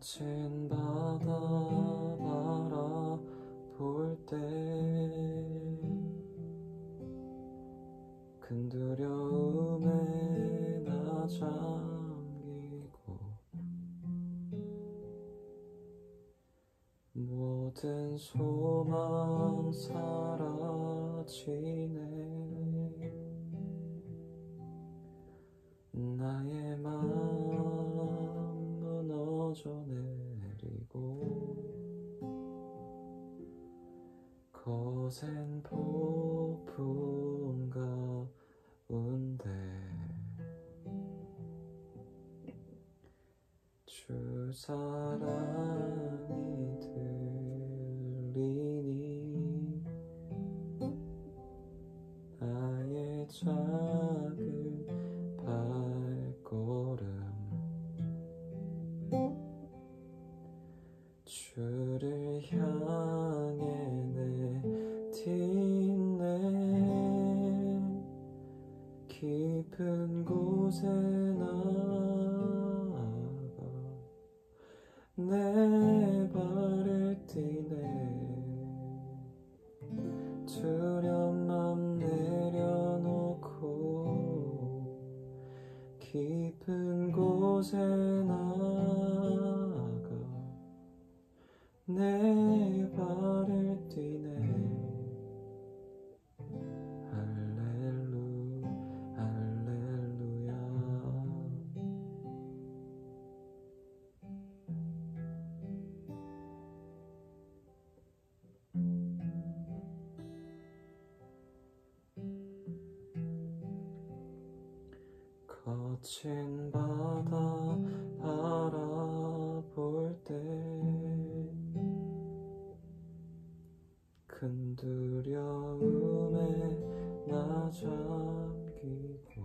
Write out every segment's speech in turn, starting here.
거친 바다 바라볼 때큰 두려움에 나 잠기고 모든 소망 사라지네. 나의 마 거센 폭풍 가운데 주 사랑이 들리니 나의 작은 발걸음 주를 향 거친 바다 바라볼 때큰 두려움에 나 잠기고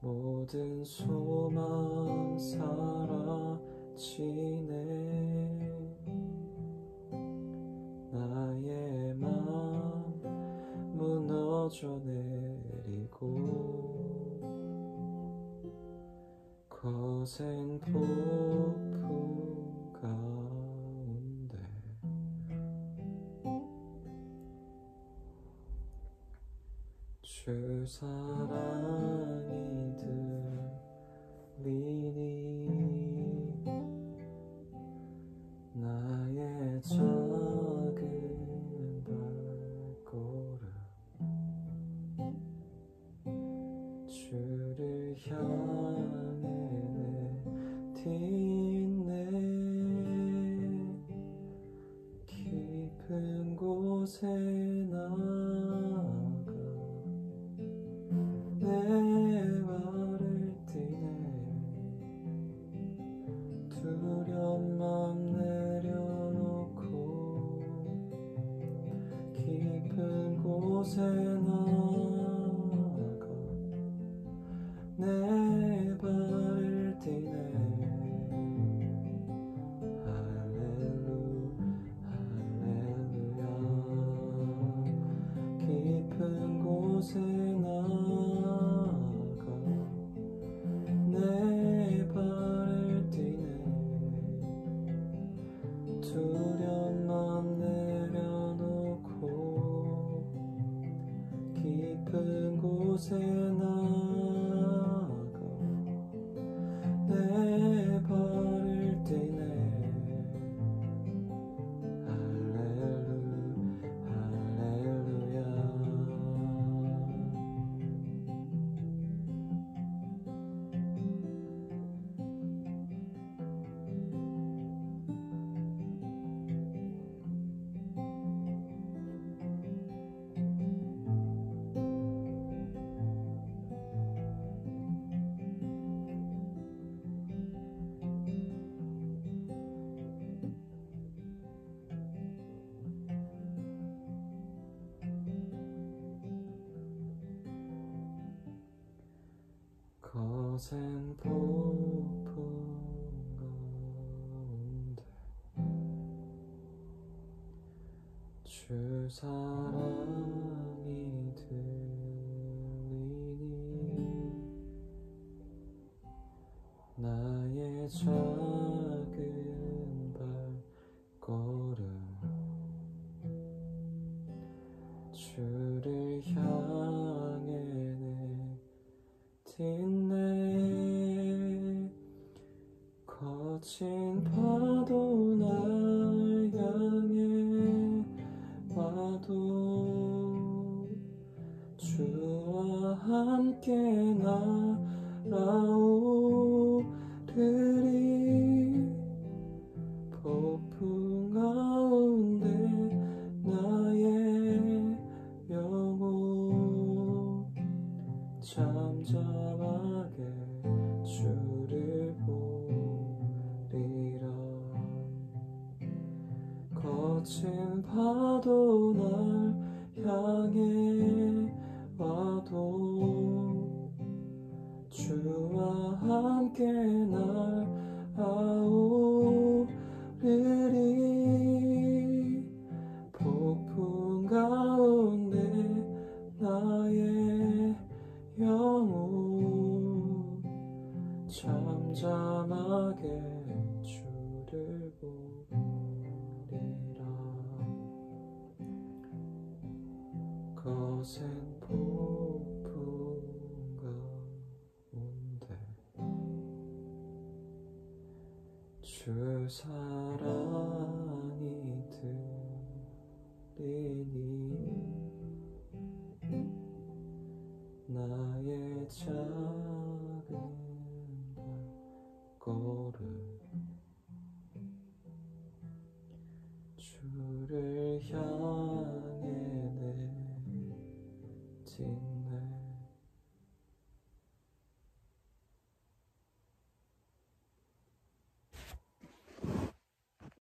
모든 소망 사라지네. 나의 맘 무너져 내리 고 거센 폭풍 가운데 주 사랑이 들리니 깊은 곳에 나 거센 폭풍 가운데 주 사랑이 들리니 나의 작은 발걸음 주를 향 와도 주와 함께 날아오르리 파도 날 향해 와도 주와 함께 날아오르리 그곳엔 폭풍가 온대. 주 사랑이 들리니 나의 작은 걸음. 주를 향